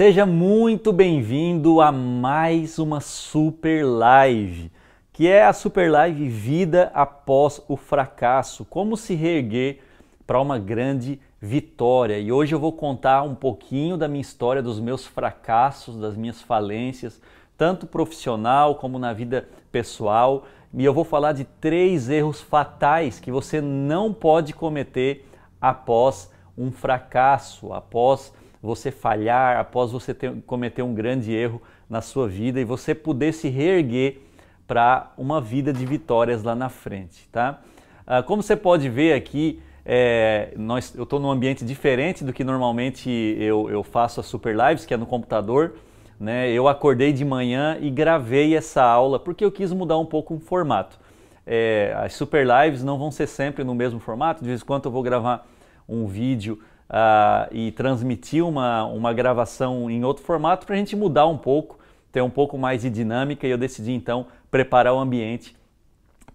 Seja muito bem-vindo a mais uma super live, que é a super live Vida após o fracasso, como se reerguer para uma grande vitória. E hoje eu vou contar um pouquinho da minha história, dos meus fracassos, das minhas falências, tanto profissional como na vida pessoal. E eu vou falar de três erros fatais que você não pode cometer após um fracasso, após você falhar, após você ter, cometer um grande erro na sua vida e você poder se reerguer para uma vida de vitórias lá na frente, tá? Ah, como você pode ver aqui, é, nós, eu estou num ambiente diferente do que normalmente eu, eu faço as super lives, que é no computador. Né? Eu acordei de manhã e gravei essa aula porque eu quis mudar um pouco o formato. É, as super lives não vão ser sempre no mesmo formato, de vez em quando eu vou gravar um vídeo uh, e transmitir uma, uma gravação em outro formato para a gente mudar um pouco, ter um pouco mais de dinâmica e eu decidi então preparar o ambiente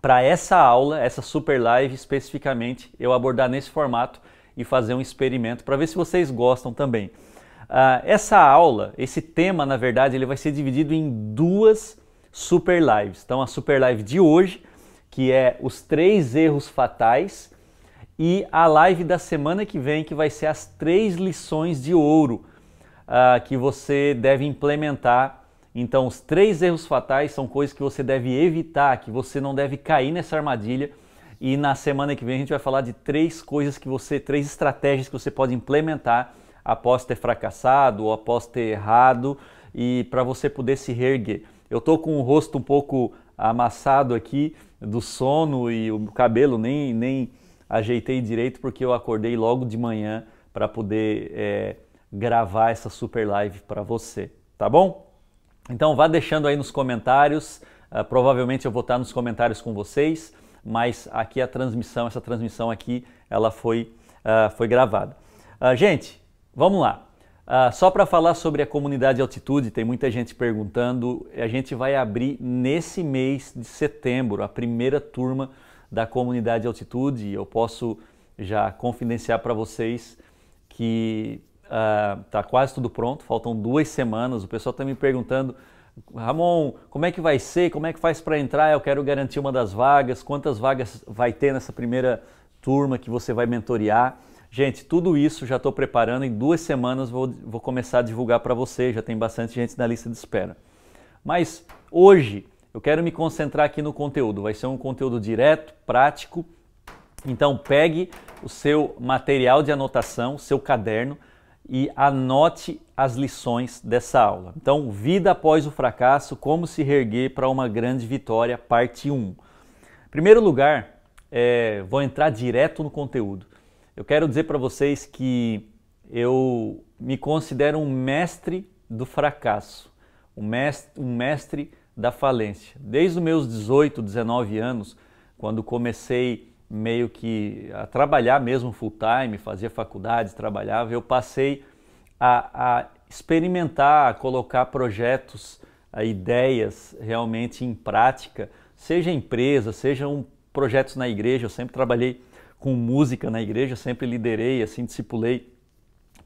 para essa aula, essa super live especificamente, eu abordar nesse formato e fazer um experimento para ver se vocês gostam também. Uh, essa aula, esse tema, na verdade, ele vai ser dividido em duas super lives. Então, a super live de hoje, que é os três erros fatais e a live da semana que vem, que vai ser as três lições de ouro uh, que você deve implementar. Então, os três erros fatais são coisas que você deve evitar, que você não deve cair nessa armadilha. E na semana que vem a gente vai falar de três coisas que você, três estratégias que você pode implementar após ter fracassado ou após ter errado e para você poder se reerguer. Eu tô com o rosto um pouco amassado aqui do sono e o cabelo nem nem ajeitei direito porque eu acordei logo de manhã para poder é, gravar essa super live para você, tá bom? Então vá deixando aí nos comentários, uh, provavelmente eu vou estar nos comentários com vocês, mas aqui a transmissão, essa transmissão aqui, ela foi, uh, foi gravada. Uh, gente, vamos lá. só para falar sobre a comunidade altitude, tem muita gente perguntando. A gente vai abrir nesse mês de setembro a primeira turma da comunidade altitude. Eu posso já confidenciar para vocês que está ah, uh, quase tudo pronto, faltam duas semanas. O pessoal está me perguntando, Ramon, como é que vai ser? Como é que faz para entrar? Eu quero garantir uma das vagas. Quantas vagas vai ter nessa primeira turma que você vai mentorear? Gente, tudo isso já estou preparando. Em duas semanas vou, vou começar a divulgar para você. Já tem bastante gente na lista de espera. Mas hoje eu quero me concentrar aqui no conteúdo. Vai ser um conteúdo direto, prático. Então pegue o seu material de anotação, seu caderno e anote as lições dessa aula. Então, vida após o fracasso, como se reerguer para uma grande vitória, parte 1. Em primeiro lugar, é, vou entrar direto no conteúdo. Eu quero dizer para vocês que eu me considero um mestre do fracasso, um mestre, um mestre da falência. Desde os meus 18, 19 anos, quando comecei meio que a trabalhar mesmo full time, fazia faculdade, trabalhava, eu passei a, a experimentar, a colocar projetos, a ideias realmente em prática, seja empresa, sejam projetos na igreja. Eu sempre trabalhei com música na igreja, sempre liderei, assim, discipulei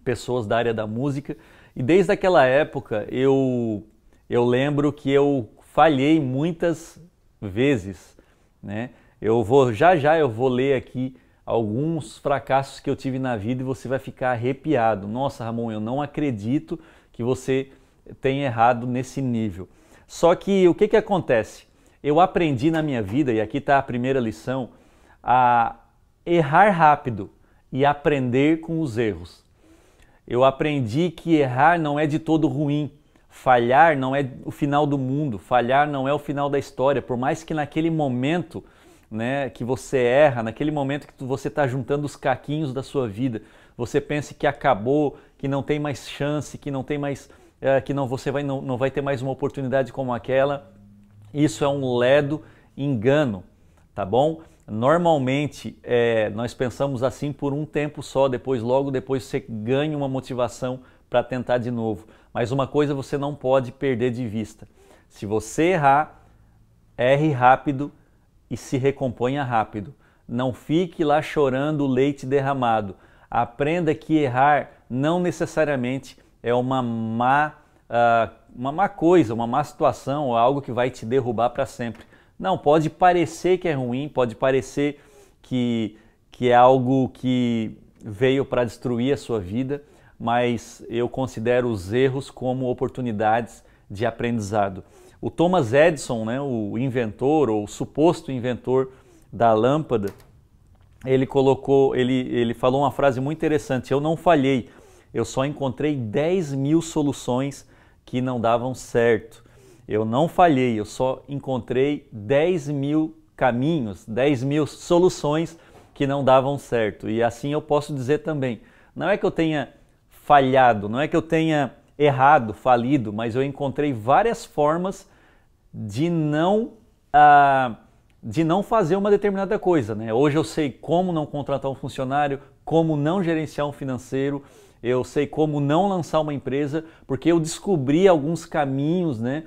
pessoas da área da música. E desde aquela época eu, eu lembro que eu falhei muitas vezes, né? Eu vou já já eu vou ler aqui alguns fracassos que eu tive na vida e você vai ficar arrepiado. Nossa, Ramon, eu não acredito que você tenha errado nesse nível. Só que o que que acontece? Eu aprendi na minha vida e aqui está a primeira lição a errar rápido e aprender com os erros. Eu aprendi que errar não é de todo ruim, Falhar não é o final do mundo, falhar não é o final da história, por mais que naquele momento né, que você erra, naquele momento que você está juntando os caquinhos da sua vida, você pense que acabou, que não tem mais chance, que não tem mais, é, que não você vai não, não vai ter mais uma oportunidade como aquela. Isso é um ledo engano, tá bom? Normalmente é, nós pensamos assim por um tempo só, depois logo depois você ganha uma motivação para tentar de novo. Mas uma coisa você não pode perder de vista: se você errar, erre rápido e se recomponha rápido. Não fique lá chorando o leite derramado. Aprenda que errar não necessariamente é uma má, uh, uma má coisa, uma má situação ou algo que vai te derrubar para sempre. Não, pode parecer que é ruim, pode parecer que, que é algo que veio para destruir a sua vida, mas eu considero os erros como oportunidades de aprendizado. O Thomas Edison, né, o inventor ou suposto inventor da lâmpada, ele colocou, ele, ele falou uma frase muito interessante: Eu não falhei, eu só encontrei 10 mil soluções que não davam certo. Eu não falhei, eu só encontrei 10 mil caminhos, 10 mil soluções que não davam certo. E assim eu posso dizer também: não é que eu tenha falhado, não é que eu tenha errado, falido, mas eu encontrei várias formas de não. Ah, de não fazer uma determinada coisa. Né? Hoje eu sei como não contratar um funcionário, como não gerenciar um financeiro, eu sei como não lançar uma empresa, porque eu descobri alguns caminhos, né,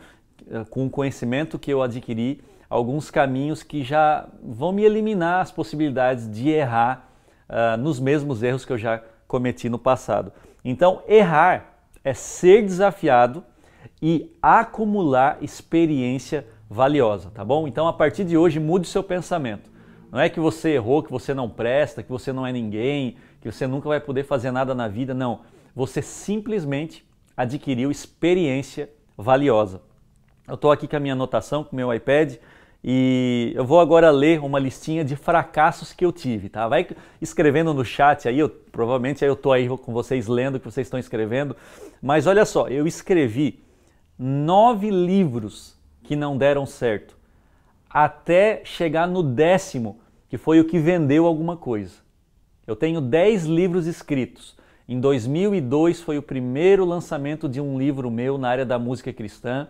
com o conhecimento que eu adquiri, alguns caminhos que já vão me eliminar as possibilidades de errar uh, nos mesmos erros que eu já cometi no passado. Então, errar é ser desafiado e acumular experiência valiosa, tá bom? Então, a partir de hoje, mude seu pensamento. Não é que você errou, que você não presta, que você não é ninguém, que você nunca vai poder fazer nada na vida. Não. Você simplesmente adquiriu experiência valiosa. Eu estou aqui com a minha anotação, com o meu iPad, e eu vou agora ler uma listinha de fracassos que eu tive, tá? Vai escrevendo no chat aí, eu, provavelmente aí eu estou aí com vocês lendo o que vocês estão escrevendo. Mas olha só, eu escrevi nove livros que não deram certo, até chegar no décimo, que foi o que vendeu alguma coisa. Eu tenho dez livros escritos. Em 2002 foi o primeiro lançamento de um livro meu na área da música cristã.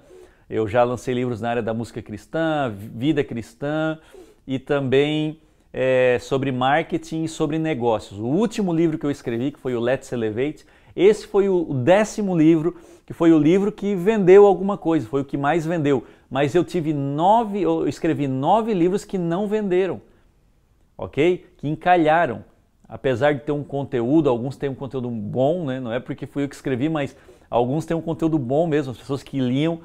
Eu já lancei livros na área da música cristã, vida cristã e também é, sobre marketing e sobre negócios. O último livro que eu escrevi, que foi o Let's Elevate, esse foi o décimo livro, que foi o livro que vendeu alguma coisa, foi o que mais vendeu. Mas eu tive nove, eu escrevi nove livros que não venderam, ok? Que encalharam. Apesar de ter um conteúdo, alguns têm um conteúdo bom, né? Não é porque fui eu que escrevi, mas alguns têm um conteúdo bom mesmo. As pessoas que liam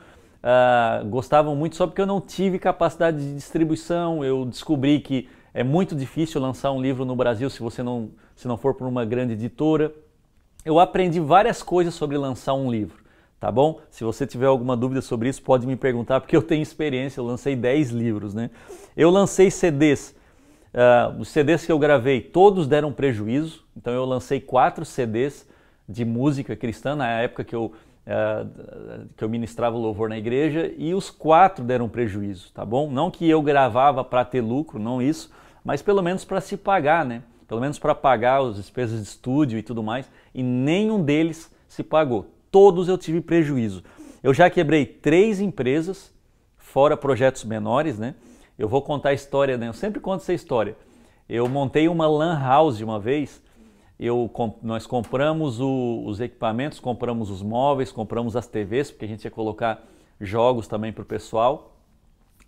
uh, gostavam muito, só porque eu não tive capacidade de distribuição. Eu descobri que é muito difícil lançar um livro no Brasil se você não, se não for por uma grande editora eu aprendi várias coisas sobre lançar um livro, tá bom? Se você tiver alguma dúvida sobre isso, pode me perguntar, porque eu tenho experiência, eu lancei 10 livros, né? Eu lancei CDs, uh, os CDs que eu gravei, todos deram prejuízo, então eu lancei quatro CDs de música cristã na época que eu, uh, que eu ministrava louvor na igreja, e os quatro deram prejuízo, tá bom? Não que eu gravava para ter lucro, não isso, mas pelo menos para se pagar, né? pelo menos para pagar as despesas de estúdio e tudo mais, e nenhum deles se pagou. Todos eu tive prejuízo. Eu já quebrei três empresas, fora projetos menores, né? Eu vou contar a história, né? Eu sempre conto essa história. Eu montei uma lan house uma vez. Eu, nós compramos o, os equipamentos, compramos os móveis, compramos as TVs, porque a gente ia colocar jogos também para o pessoal.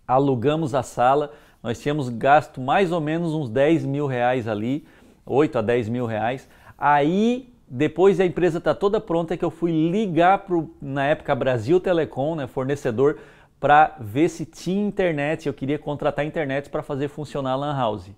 Alugamos a sala, nós tínhamos gasto mais ou menos uns 10 mil reais ali, 8 a 10 mil reais. Aí, depois a empresa está toda pronta, é que eu fui ligar para na época, Brasil Telecom, né, fornecedor, para ver se tinha internet. Eu queria contratar internet para fazer funcionar a Lan House.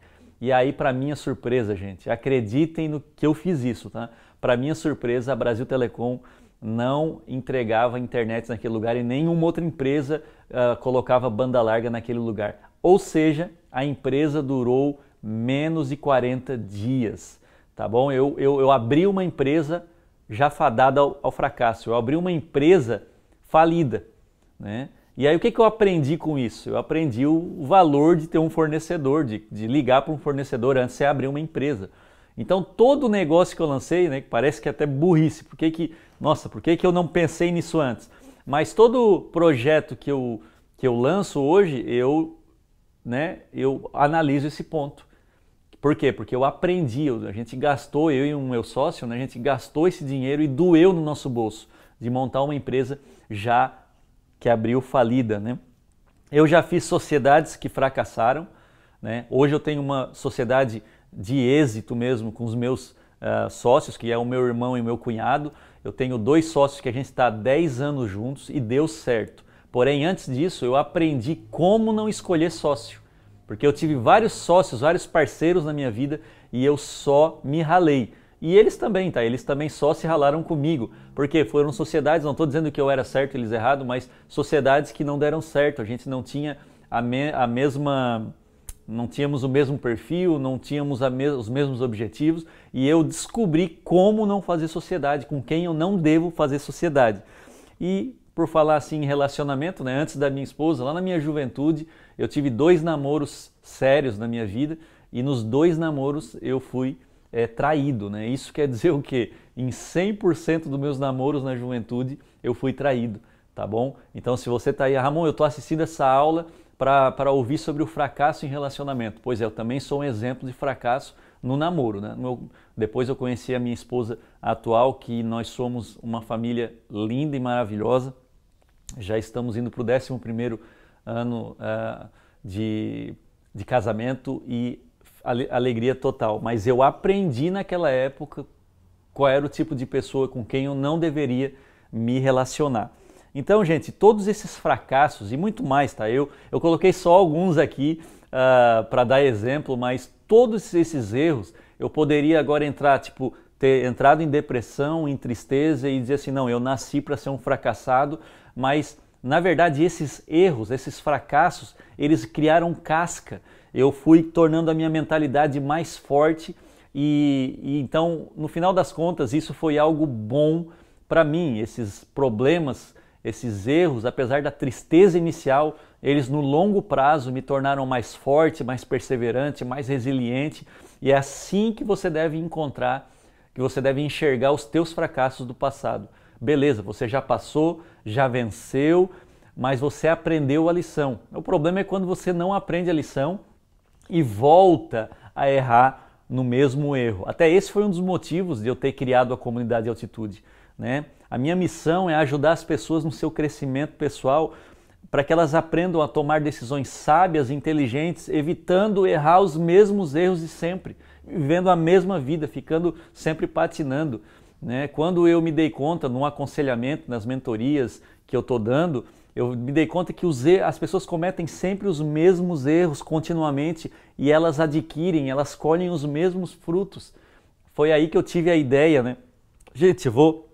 E aí, para minha surpresa, gente, acreditem no que eu fiz isso, tá? Para minha surpresa, a Brasil Telecom não entregava internet naquele lugar e nenhuma outra empresa uh, colocava banda larga naquele lugar. Ou seja, a empresa durou menos de 40 dias, tá bom? Eu, eu, eu abri uma empresa já fadada ao, ao, fracasso, eu abri uma empresa falida, né? E aí o que, que eu aprendi com isso? Eu aprendi o valor de ter um fornecedor, de, de ligar para um fornecedor antes de você abrir uma empresa. Então todo negócio que eu lancei, né, que parece que é até burrice, por que, que nossa, por que, que eu não pensei nisso antes? Mas todo projeto que eu, que eu lanço hoje, eu né, eu analiso esse ponto. Por quê? Porque eu aprendi, a gente gastou, eu e o meu sócio, né, a gente gastou esse dinheiro e doeu no nosso bolso de montar uma empresa já que abriu falida. Né? Eu já fiz sociedades que fracassaram. Né? Hoje eu tenho uma sociedade de êxito mesmo com os meus uh, sócios, que é o meu irmão e o meu cunhado, Eu tenho dois sócios que a gente está há 10 anos juntos e deu certo. Porém, antes disso, eu aprendi como não escolher sócio. Porque eu tive vários sócios, vários parceiros na minha vida e eu só me ralei. E eles também, tá? Eles também só se ralaram comigo. Porque foram sociedades, não estou dizendo que eu era certo e eles errado, mas sociedades que não deram certo. A gente não tinha a, me, a mesma. Não tínhamos o mesmo perfil, não tínhamos me, os mesmos objetivos e eu descobri como não fazer sociedade, com quem eu não devo fazer sociedade. E por falar assim em relacionamento, né? Antes da minha esposa, lá na minha juventude, eu tive dois namoros sérios na minha vida e nos dois namoros eu fui é, traído, né? Isso quer dizer o quê? Em 100% dos meus namoros na juventude eu fui traído, tá bom? Então se você tá aí, Ramon, eu estou assistindo essa aula para ouvir sobre o fracasso em relacionamento. Pois é, eu também sou um exemplo de fracasso no namoro. Né? Depois eu conheci a minha esposa atual, que nós somos uma família linda e maravilhosa já estamos indo para o 11 ano uh, de, de casamento e alegria total. Mas eu aprendi naquela época qual era o tipo de pessoa com quem eu não deveria me relacionar. Então, gente, todos esses fracassos e muito mais, tá? Eu, eu coloquei só alguns aqui uh, ah, para dar exemplo, mas todos esses erros eu poderia agora entrar, tipo, ter entrado em depressão, em tristeza e dizer assim: não, eu nasci para ser um fracassado, mas na verdade esses erros, esses fracassos, eles criaram casca. Eu fui tornando a minha mentalidade mais forte e, e então, no final das contas, isso foi algo bom para mim. Esses problemas, esses erros, apesar da tristeza inicial, eles no longo prazo me tornaram mais forte, mais perseverante, mais resiliente. E é assim que você deve encontrar, que você deve enxergar os teus fracassos do passado. Beleza, você já passou, já venceu, mas você aprendeu a lição. O problema é quando você não aprende a lição e volta a errar no mesmo erro. Até esse foi um dos motivos de eu ter criado a comunidade de altitude. Né? A minha missão é ajudar as pessoas no seu crescimento pessoal para que elas aprendam a tomar decisões sábias, inteligentes, evitando errar os mesmos erros de sempre, vivendo a mesma vida, ficando sempre patinando. Né? Quando eu me dei conta no aconselhamento, nas mentorias que eu estou dando, eu me dei conta que os as pessoas cometem sempre os mesmos erros continuamente e elas adquirem, elas colhem os mesmos frutos. Foi aí que eu tive a ideia, né? Gente, eu vou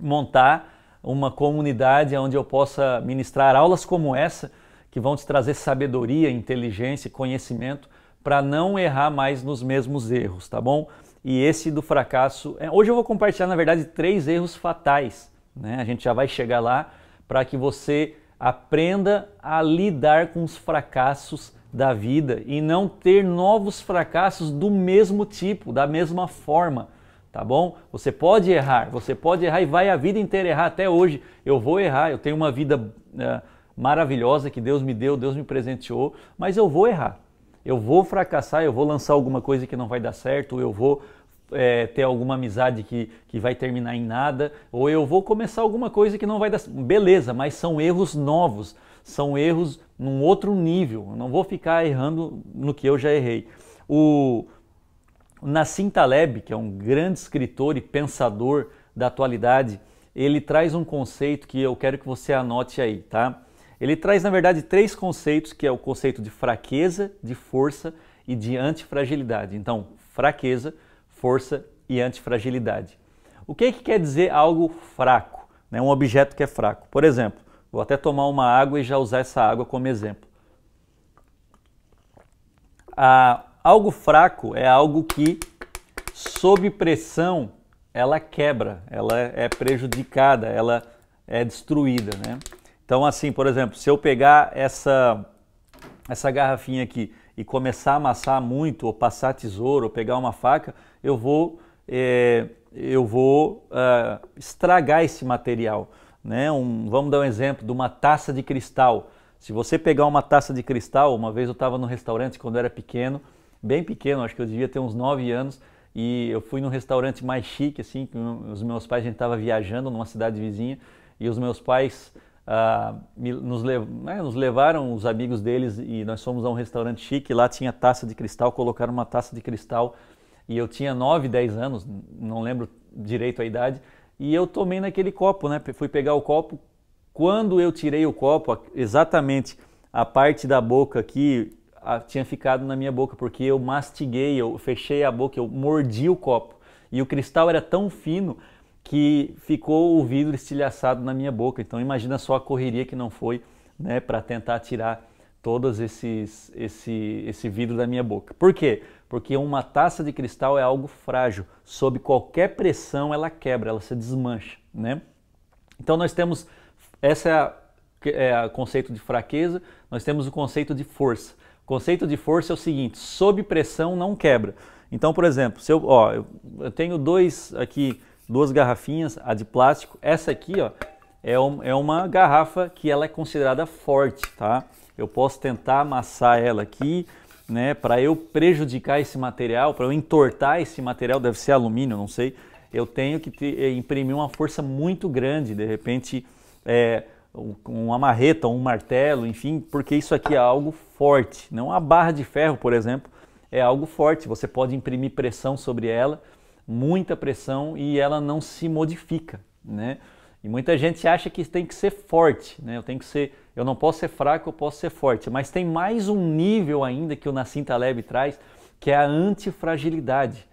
montar uma comunidade onde eu possa ministrar aulas como essa, que vão te trazer sabedoria, inteligência, conhecimento, para não errar mais nos mesmos erros, tá bom? E esse do fracasso. É, hoje eu vou compartilhar, na verdade, três erros fatais. Né? A gente já vai chegar lá para que você aprenda a lidar com os fracassos da vida e não ter novos fracassos do mesmo tipo, da mesma forma, tá bom? Você pode errar, você pode errar e vai a vida inteira errar. Até hoje eu vou errar, eu tenho uma vida é, maravilhosa que Deus me deu, Deus me presenteou, mas eu vou errar. Eu vou fracassar, eu vou lançar alguma coisa que não vai dar certo, eu vou é, ter alguma amizade que, que vai terminar em nada, ou eu vou começar alguma coisa que não vai dar beleza, mas são erros novos, são erros num outro nível. Eu não vou ficar errando no que eu já errei. O Nassim Taleb, que é um grande escritor e pensador da atualidade, ele traz um conceito que eu quero que você anote aí, tá? Ele traz, na verdade, três conceitos, que é o conceito de fraqueza, de força e de antifragilidade. Então, fraqueza, força e antifragilidade. O que, que quer dizer algo fraco? Né? Um objeto que é fraco. Por exemplo, vou até tomar uma água e já usar essa água como exemplo. Ah, algo fraco é algo que, sob pressão, ela quebra, ela é prejudicada, ela é destruída. Né? Então, assim, por exemplo, se eu pegar essa, essa garrafinha aqui e começar a amassar muito, ou passar tesouro, ou pegar uma faca, eu vou, é, eu vou uh, estragar esse material. Né? Um, vamos dar um exemplo de uma taça de cristal. Se você pegar uma taça de cristal, uma vez eu estava no restaurante quando eu era pequeno, bem pequeno, acho que eu devia ter uns 9 anos, e eu fui num restaurante mais chique, assim, com os meus pais, a gente estava viajando numa cidade vizinha, e os meus pais uh, nos, lev né, nos, levaram os amigos deles e nós fomos a um restaurante chique. Lá tinha taça de cristal, colocaram uma taça de cristal e eu tinha 9, 10 anos, não lembro direito a idade. e eu tomei naquele copo, né? Fui pegar o copo. Quando eu tirei o copo, exatamente a parte da boca aqui a, tinha ficado na minha boca, porque eu mastiguei, eu fechei a boca, eu mordi o copo. E o cristal era tão fino que ficou o vidro estilhaçado na minha boca. Então imagina só a correria que não foi, né, para tentar tirar todos esses esse esse vidro da minha boca. Por quê? Porque uma taça de cristal é algo frágil. Sob qualquer pressão ela quebra, ela se desmancha, né? Então nós temos essa é, é o conceito de fraqueza, nós temos o conceito de força. O conceito de força é o seguinte: sob pressão não quebra. Então, por exemplo, se eu, ó, eu tenho dois aqui duas garrafinhas, a de plástico. Essa aqui, ó, é, um, é uma garrafa que ela é considerada forte, tá? Eu posso tentar amassar ela aqui, né, para eu prejudicar esse material, para eu entortar esse material, deve ser alumínio, não sei. Eu tenho que ter, eh, imprimir uma força muito grande, de repente, é, uma marreta, um martelo, enfim, porque isso aqui é algo forte. Não a barra de ferro, por exemplo, é algo forte. Você pode imprimir pressão sobre ela muita pressão e ela não se modifica, né? E muita gente acha que tem que ser forte, né? Eu tenho que ser, eu não posso ser fraco, eu posso ser forte. Mas tem mais um nível ainda que o Nassim Taleb traz, que é a antifragilidade.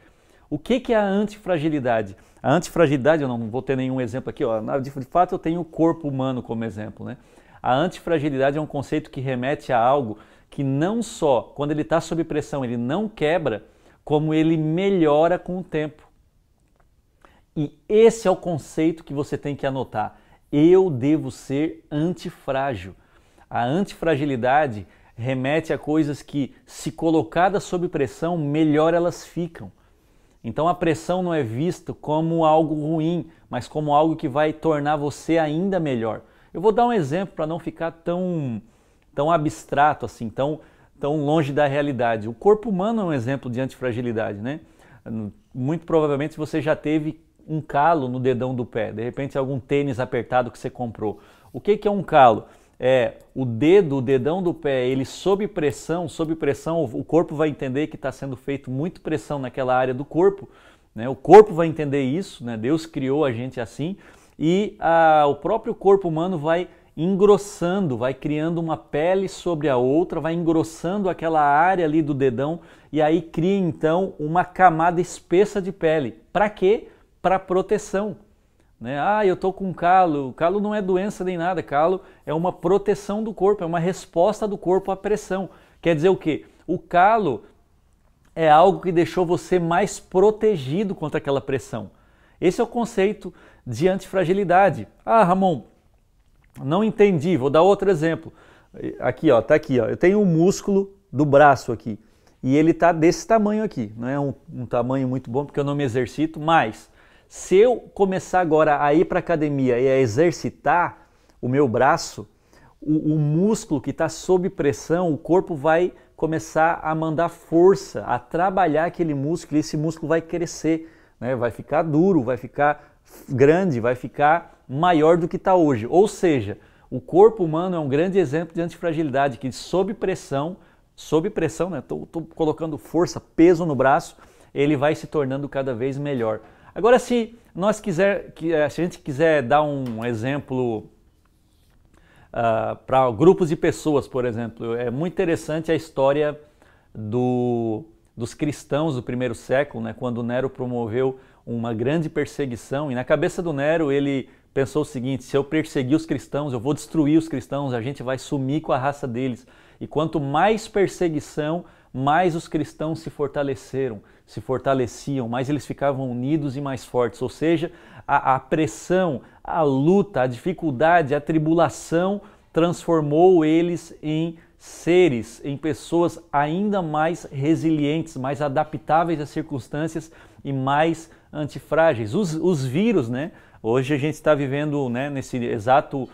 O que, que é a antifragilidade? A antifragilidade, eu não vou ter nenhum exemplo aqui, ó. de fato eu tenho o corpo humano como exemplo, né? A antifragilidade é um conceito que remete a algo que não só, quando ele está sob pressão, ele não quebra, como ele melhora com o tempo. E esse é o conceito que você tem que anotar. Eu devo ser antifrágil. A antifragilidade remete a coisas que, se colocadas sob pressão, melhor elas ficam. Então a pressão não é vista como algo ruim, mas como algo que vai tornar você ainda melhor. Eu vou dar um exemplo para não ficar tão, tão abstrato assim, tão, tão longe da realidade. O corpo humano é um exemplo de antifragilidade, né? Muito provavelmente você já teve um calo no dedão do pé, de repente algum tênis apertado que você comprou. O que, que é um calo? É o dedo, o dedão do pé, ele sob pressão, sob pressão, o corpo vai entender que está sendo feito muito pressão naquela área do corpo, né? O corpo vai entender isso, né? Deus criou a gente assim e a, o próprio corpo humano vai engrossando, vai criando uma pele sobre a outra, vai engrossando aquela área ali do dedão e aí cria então uma camada espessa de pele. Para quê? Para proteção. Né? Ah, eu tô com calo. Calo não é doença nem nada. Calo é uma proteção do corpo, é uma resposta do corpo à pressão. Quer dizer o quê? O calo é algo que deixou você mais protegido contra aquela pressão. Esse é o conceito de antifragilidade. Ah, Ramon, não entendi, vou dar outro exemplo. Aqui, ó, tá aqui, ó. Eu tenho um músculo do braço aqui e ele tá desse tamanho aqui. Não é um, um tamanho muito bom porque eu não me exercito, mas se eu começar agora a ir para academia e a exercitar o meu braço, o, o músculo que está sob pressão, o corpo vai começar a mandar força, a trabalhar aquele músculo e esse músculo vai crescer, né? vai ficar duro, vai ficar grande, vai ficar maior do que está hoje. Ou seja, o corpo humano é um grande exemplo de antifragilidade, que sob pressão, sob pressão, né? Estou colocando força, peso no braço, ele vai se tornando cada vez melhor. Agora, se nós quiser, eh, se a gente quiser dar um exemplo uh, ah, para grupos de pessoas, por exemplo, é muito interessante a história do, dos cristãos do primeiro século, né? Quando Nero promoveu uma grande perseguição e na cabeça do Nero ele pensou o seguinte: se eu perseguir os cristãos, eu vou destruir os cristãos, a gente vai sumir com a raça deles. E quanto mais perseguição, mais os cristãos se fortaleceram, se fortaleciam, mais eles ficavam unidos e mais fortes. Ou seja, a, a pressão, a luta, a dificuldade, a tribulação transformou eles em seres, em pessoas ainda mais resilientes, mais adaptáveis às circunstâncias e mais antifrágeis. Os, os vírus, né? Hoje a gente está vivendo né, nesse exato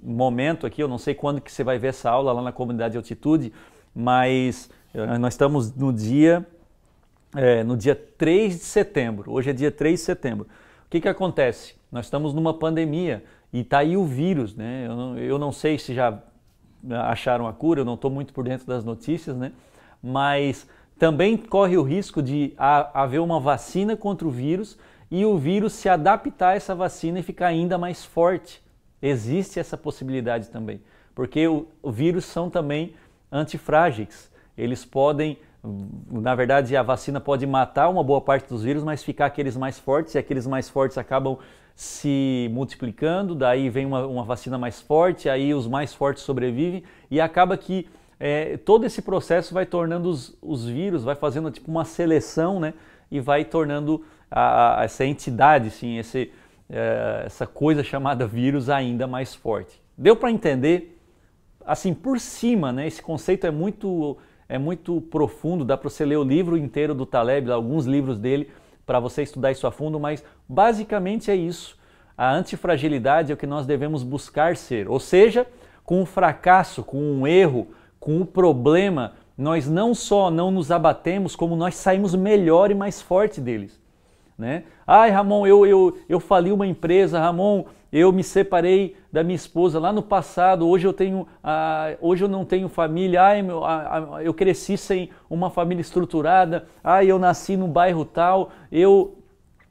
momento aqui, eu não sei quando que você vai ver essa aula lá na comunidade de altitude, mas eh, nós estamos no dia, é, no dia 3 de setembro, hoje é dia 3 de setembro. O que, que acontece? Nós estamos numa pandemia e está aí o vírus, né? Eu não, eu não sei se já acharam a cura, eu não estou muito por dentro das notícias, né? Mas também corre o risco de haver uma vacina contra o vírus e o vírus se adaptar a essa vacina e ficar ainda mais forte. Existe essa possibilidade também, porque o, o vírus são também antifrágeis. Eles podem, na verdade, a vacina pode matar uma boa parte dos vírus, mas ficar aqueles mais fortes, e aqueles mais fortes acabam se multiplicando, daí vem uma, uma vacina mais forte, aí os mais fortes sobrevivem, e acaba que é, todo esse processo vai tornando os, os, vírus, vai fazendo tipo uma seleção, né? E vai tornando a, a, essa entidade, sim, esse, é, essa coisa chamada vírus ainda mais forte. Deu para entender? Assim, por cima, né? Esse conceito é muito, é muito profundo, dá para você ler o livro inteiro do Taleb, alguns livros dele, para você estudar isso a fundo, mas basicamente é isso. A antifragilidade é o que nós devemos buscar ser. Ou seja, com o fracasso, com um erro, com o problema, nós não só não nos abatemos, como nós saímos melhor e mais forte deles. Né? Ai, Ramon, eu, eu, eu fali uma empresa, Ramon, eu me separei da minha esposa lá no passado, hoje eu tenho, ah, hoje eu não tenho família, ai, meu, ah, eu cresci sem uma família estruturada, ai, eu nasci no bairro tal, eu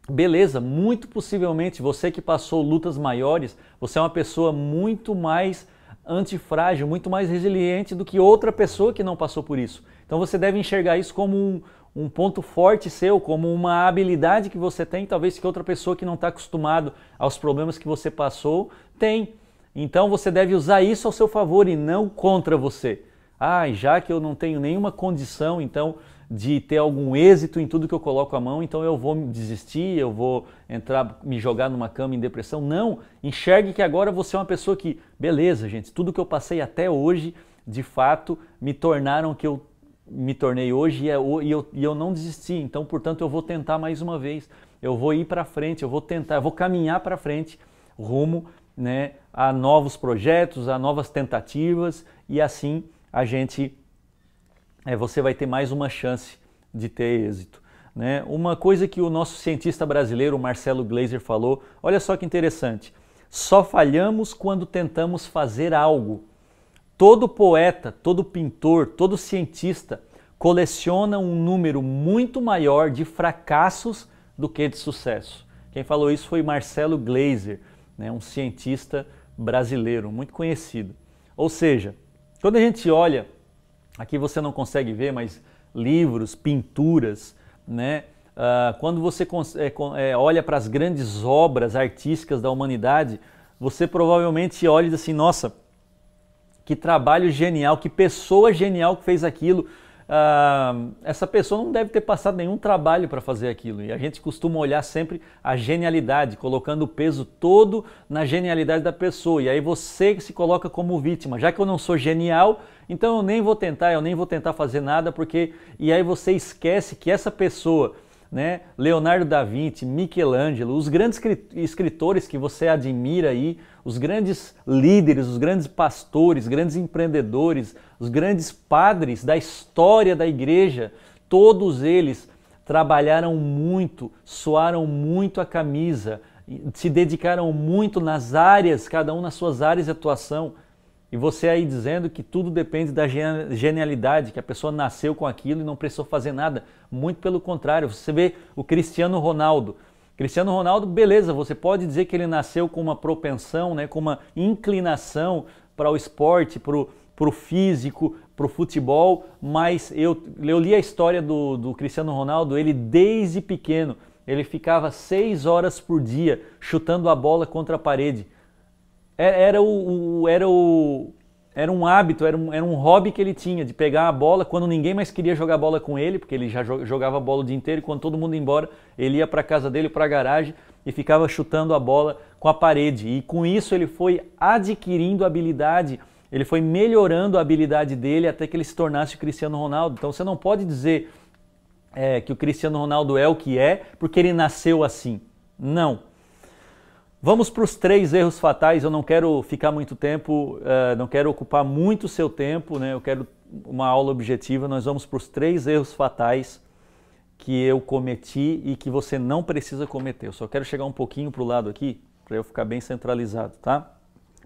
Beleza, muito possivelmente você que passou lutas maiores, você é uma pessoa muito mais antifrágil, muito mais resiliente do que outra pessoa que não passou por isso. Então você deve enxergar isso como um, um ponto forte seu, como uma habilidade que você tem, talvez que outra pessoa que não está acostumado aos problemas que você passou tem. Então você deve usar isso ao seu favor e não contra você. Ah, já que eu não tenho nenhuma condição, então de ter algum êxito em tudo que eu coloco a mão, então eu vou desistir, eu vou entrar, me jogar numa cama em depressão. Não, enxergue que agora você é uma pessoa que, beleza, gente, tudo que eu passei até hoje, de fato, me tornaram que eu me tornei hoje é e eu, e eu não desisti. Então, portanto, eu vou tentar mais uma vez. Eu vou ir para frente, eu vou tentar, eu vou caminhar para frente rumo né, a novos projetos, a novas tentativas e assim a gente, é, você vai ter mais uma chance de ter êxito. Né? Uma coisa que o nosso cientista brasileiro, Marcelo Gleiser, falou, olha só que interessante, só falhamos quando tentamos fazer algo Todo poeta, todo pintor, todo cientista coleciona um número muito maior de fracassos do que de sucesso. Quem falou isso foi Marcelo Gleiser, né, um cientista brasileiro muito conhecido. Ou seja, quando a gente olha, aqui você não consegue ver, mas livros, pinturas, né, uh, quando você é, é, olha para as grandes obras artísticas da humanidade, você provavelmente olha e diz assim: nossa, que trabalho genial, que pessoa genial que fez aquilo. Uh, essa pessoa não deve ter passado nenhum trabalho para fazer aquilo. E a gente costuma olhar sempre a genialidade, colocando o peso todo na genialidade da pessoa. E aí você se coloca como vítima. Já que eu não sou genial, então eu nem vou tentar, eu nem vou tentar fazer nada, porque. E aí você esquece que essa pessoa né? Leonardo da Vinci, Michelangelo, os grandes escritores que você admira aí, os grandes líderes, os grandes pastores, grandes empreendedores, os grandes padres da história da igreja, todos eles trabalharam muito, suaram muito a camisa, se dedicaram muito nas áreas, cada um nas suas áreas de atuação. E você aí dizendo que tudo depende da genialidade, que a pessoa nasceu com aquilo e não precisou fazer nada. Muito pelo contrário, você vê o Cristiano Ronaldo. Cristiano Ronaldo, beleza, você pode dizer que ele nasceu com uma propensão, né, com uma inclinação para o esporte, para o físico, para o futebol, mas eu, eu li a história do, do Cristiano Ronaldo, ele desde pequeno, ele ficava seis horas por dia chutando a bola contra a parede era, o, era, o, era um hábito, era um, era um hobby que ele tinha, de pegar a bola quando ninguém mais queria jogar bola com ele, porque ele já jogava bola o dia inteiro, e quando todo mundo ia embora, ele ia para casa dele, para a garagem, e ficava chutando a bola com a parede. E com isso ele foi adquirindo habilidade, ele foi melhorando a habilidade dele até que ele se tornasse o Cristiano Ronaldo. Então você não pode dizer é, que o Cristiano Ronaldo é o que é porque ele nasceu assim. Não. Vamos para os três erros fatais. Eu não quero ficar muito tempo, uh, não quero ocupar muito seu tempo, né? Eu quero uma aula objetiva. Nós vamos para os três erros fatais que eu cometi e que você não precisa cometer. Eu só quero chegar um pouquinho para o lado aqui para eu ficar bem centralizado, tá?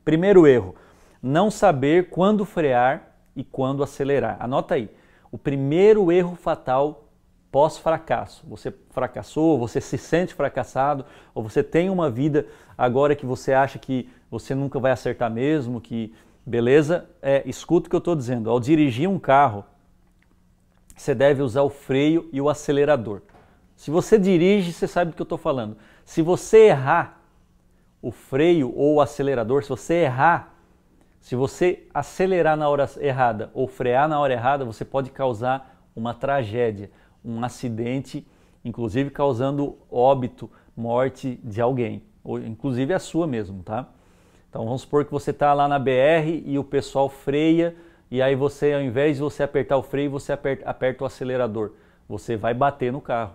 Primeiro erro: não saber quando frear e quando acelerar. Anota aí. O primeiro erro fatal pós-fracasso. Você fracassou, você se sente fracassado, ou você tem uma vida agora que você acha que você nunca vai acertar mesmo, que beleza? É, escuta o que eu estou dizendo. Ao dirigir um carro, você deve usar o freio e o acelerador. Se você dirige, você sabe do que eu estou falando. Se você errar o freio ou o acelerador, se você errar, se você acelerar na hora errada ou frear na hora errada, você pode causar uma tragédia, um acidente, inclusive causando óbito, morte de alguém, ou inclusive a sua mesmo, tá? Então vamos supor que você está lá na BR e o pessoal freia e aí você, ao invés de você apertar o freio, você aperta, aperta o acelerador. Você vai bater no carro.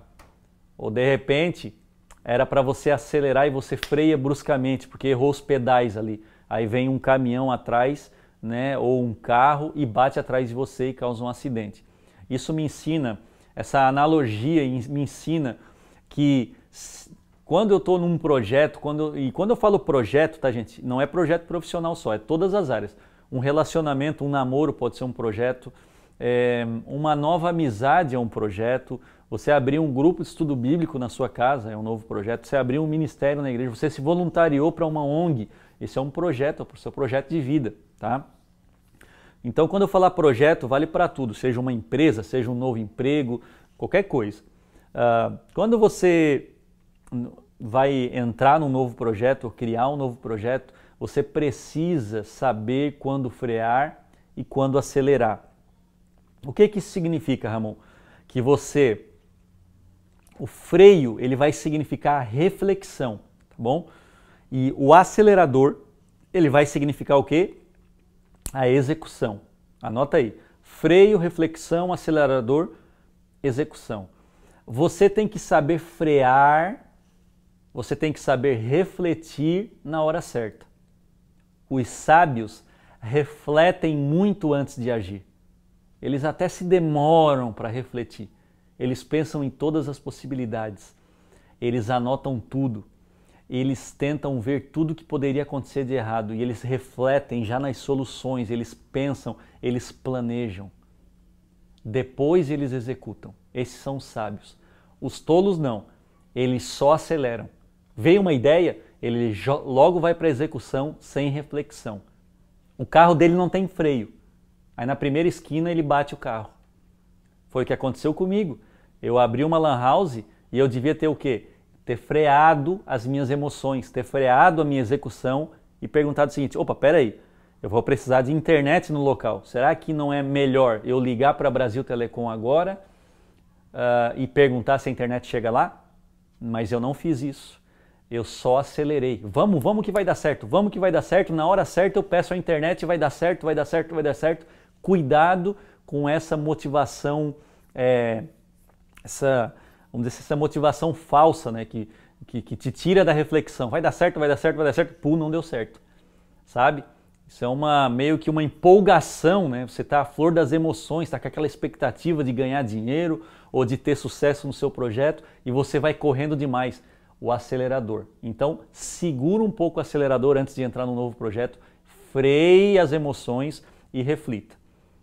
Ou de repente, era para você acelerar e você freia bruscamente, porque errou os pedais ali. Aí vem um caminhão atrás, né, ou um carro e bate atrás de você e causa um acidente. Isso me ensina, essa analogia me ensina que quando eu estou num projeto, quando, e quando eu falo projeto, tá gente, não é projeto profissional só, é todas as áreas. Um relacionamento, um namoro pode ser um projeto, é, uma nova amizade é um projeto, você abrir um grupo de estudo bíblico na sua casa é um novo projeto, você abrir um ministério na igreja, você se voluntariou para uma ONG, esse é um projeto, é o seu projeto de vida, tá? Então, quando eu falar projeto, vale para tudo, seja uma empresa, seja um novo emprego, qualquer coisa. Uh, quando você vai entrar num novo projeto, ou criar um novo projeto, você precisa saber quando frear e quando acelerar. O que, que isso significa, Ramon? Que você, o freio, ele vai significar reflexão, tá bom? E o acelerador, ele vai significar o quê? A execução. Anota aí. Freio, reflexão, acelerador, execução. Você tem que saber frear, você tem que saber refletir na hora certa os sábios refletem muito antes de agir. Eles até se demoram para refletir. Eles pensam em todas as possibilidades. Eles anotam tudo. Eles tentam ver tudo que poderia acontecer de errado e eles refletem já nas soluções, eles pensam, eles planejam. Depois eles executam. Esses são os sábios. Os tolos não. Eles só aceleram. Veio uma ideia, ele logo vai para a execução sem reflexão. O carro dele não tem freio. Aí na primeira esquina ele bate o carro. Foi o que aconteceu comigo. Eu abri uma lan house e eu devia ter o quê? Ter freado as minhas emoções, ter freado a minha execução e perguntado o seguinte: opa, peraí, eu vou precisar de internet no local. Será que não é melhor eu ligar para Brasil Telecom agora uh, e perguntar se a internet chega lá? Mas eu não fiz isso eu só acelerei. Vamos, vamos que vai dar certo, vamos que vai dar certo. Na hora certa eu peço a internet, vai dar certo, vai dar certo, vai dar certo. Cuidado com essa motivação, é, essa, vamos dizer, essa motivação falsa, né, que, que, que, te tira da reflexão. Vai dar certo, vai dar certo, vai dar certo. Pum, não deu certo, sabe? Isso é uma meio que uma empolgação, né? Você está à flor das emoções, está com aquela expectativa de ganhar dinheiro ou de ter sucesso no seu projeto e você vai correndo demais o acelerador. Então, segura um pouco o acelerador antes de entrar no novo projeto, freie as emoções e reflita.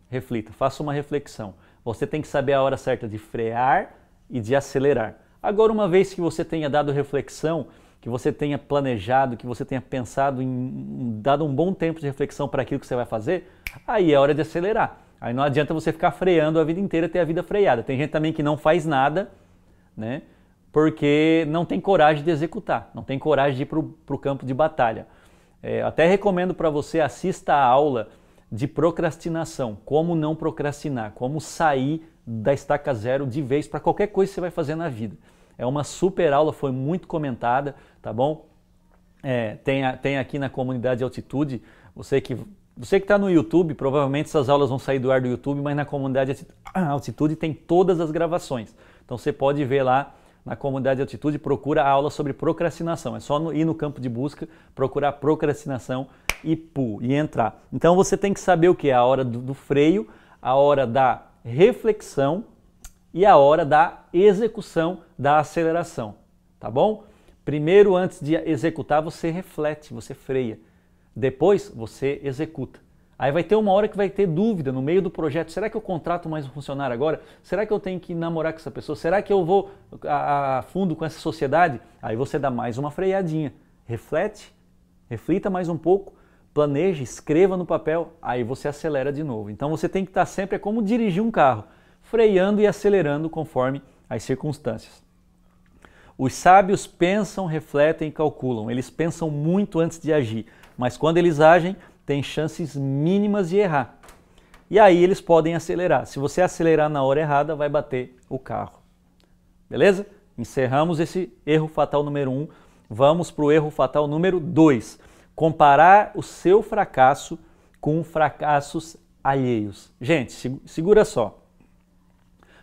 Reflita, faça uma reflexão. Você tem que saber a hora certa de frear e de acelerar. Agora, uma vez que você tenha dado reflexão, que você tenha planejado, que você tenha pensado em dado um bom tempo de reflexão para aquilo que você vai fazer, aí é hora de acelerar. Aí não adianta você ficar freando a vida inteira ter a vida freada. Tem gente também que não faz nada, né? porque não tem coragem de executar, não tem coragem de ir para o campo de batalha. É, até recomendo para você assista a aula de procrastinação, como não procrastinar, como sair da estaca zero de vez para qualquer coisa que você vai fazer na vida. É uma super aula, foi muito comentada, tá bom? É, tem, tem aqui na comunidade Altitude, você que você que está no YouTube, provavelmente essas aulas vão sair do ar do YouTube, mas na comunidade Altitude tem todas as gravações. Então você pode ver lá na comunidade de altitude, procura a aula sobre procrastinação. É só no, ir no campo de busca, procurar procrastinação e pu, e entrar. Então você tem que saber o que é a hora do, do freio, a hora da reflexão e a hora da execução da aceleração, tá bom? Primeiro, antes de executar, você reflete, você freia. Depois, você executa. Aí vai ter uma hora que vai ter dúvida no meio do projeto. Será que eu contrato mais um funcionário agora? Será que eu tenho que namorar com essa pessoa? Será que eu vou a, fundo com essa sociedade? Aí você dá mais uma freadinha. Reflete, reflita mais um pouco, planeje, escreva no papel, aí você acelera de novo. Então você tem que estar sempre, é como dirigir um carro, freando e acelerando conforme as circunstâncias. Os sábios pensam, refletem e calculam. Eles pensam muito antes de agir, mas quando eles agem, tem chances mínimas de errar. E aí eles podem acelerar. Se você acelerar na hora errada, vai bater o carro. Beleza? Encerramos esse erro fatal número 1. Um. Vamos para o erro fatal número 2. Comparar o seu fracasso com fracassos alheios. Gente, segura só.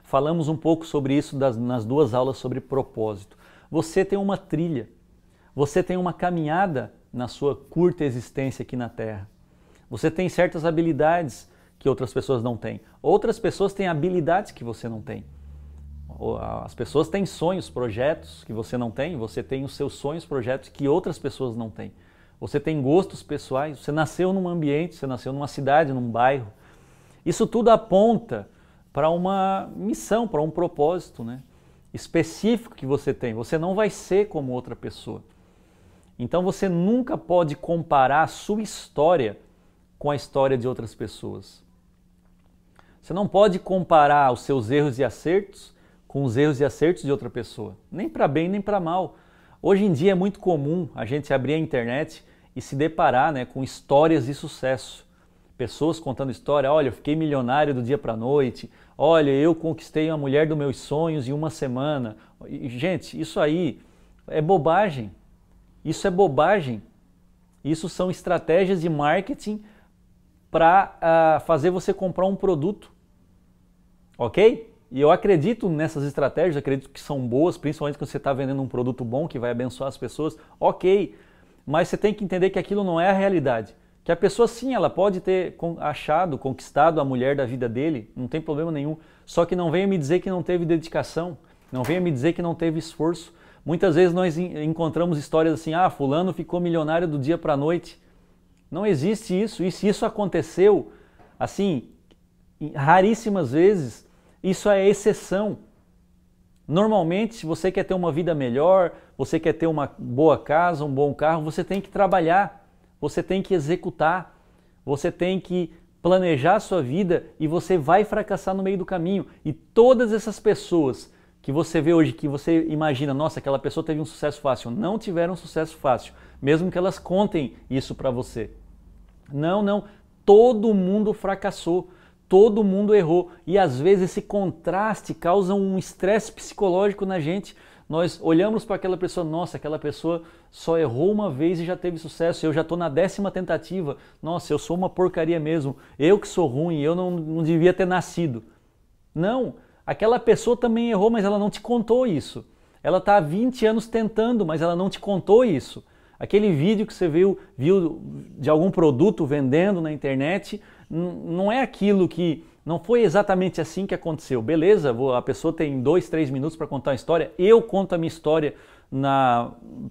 Falamos um pouco sobre isso nas duas aulas sobre propósito. Você tem uma trilha, você tem uma caminhada na sua curta existência aqui na Terra. Você tem certas habilidades que outras pessoas não têm. Outras pessoas têm habilidades que você não tem. As pessoas têm sonhos, projetos que você não tem, você tem os seus sonhos, projetos que outras pessoas não têm. Você tem gostos pessoais, você nasceu num ambiente, você nasceu numa cidade, num bairro. Isso tudo aponta para uma missão, para um propósito né? específico que você tem. Você não vai ser como outra pessoa. Então você nunca pode comparar a sua história com a história de outras pessoas. Você não pode comparar os seus erros e acertos com os erros e acertos de outra pessoa, nem para bem nem para mal. Hoje em dia é muito comum a gente abrir a internet e se deparar né, com histórias de sucesso. Pessoas contando história, olha, eu fiquei milionário do dia para a noite, olha, eu conquistei a mulher dos meus sonhos em uma semana. E, gente, isso aí é bobagem. Isso é bobagem. Isso são estratégias de marketing para uh, ah, fazer você comprar um produto. Ok? E eu acredito nessas estratégias, acredito que são boas, principalmente quando você está vendendo um produto bom que vai abençoar as pessoas. Ok, mas você tem que entender que aquilo não é a realidade. Que a pessoa sim, ela pode ter achado, conquistado a mulher da vida dele, não tem problema nenhum. Só que não venha me dizer que não teve dedicação, não venha me dizer que não teve esforço. Muitas vezes nós encontramos histórias assim: ah, fulano ficou milionário do dia para a noite. Não existe isso. E se isso aconteceu, assim, raríssimas vezes, isso é exceção. Normalmente, se você quer ter uma vida melhor, você quer ter uma boa casa, um bom carro, você tem que trabalhar, você tem que executar, você tem que planejar a sua vida e você vai fracassar no meio do caminho. E todas essas pessoas que você vê hoje, que você imagina, nossa, aquela pessoa teve um sucesso fácil, não tiveram um sucesso fácil mesmo que elas contem isso para você. Não, não. Todo mundo fracassou, todo mundo errou e às vezes esse contraste causa um estresse psicológico na gente. Nós olhamos para aquela pessoa, nossa, aquela pessoa só errou uma vez e já teve sucesso. Eu já estou na décima tentativa. Nossa, eu sou uma porcaria mesmo. Eu que sou ruim, eu não, não devia ter nascido. Não, aquela pessoa também errou, mas ela não te contou isso. Ela está há 20 anos tentando, mas ela não te contou isso. Aquele vídeo que você viu, viu de algum produto vendendo na internet, não é aquilo que. Não foi exatamente assim que aconteceu. Beleza, a pessoa tem dois, três minutos para contar uma história. Eu conto a minha história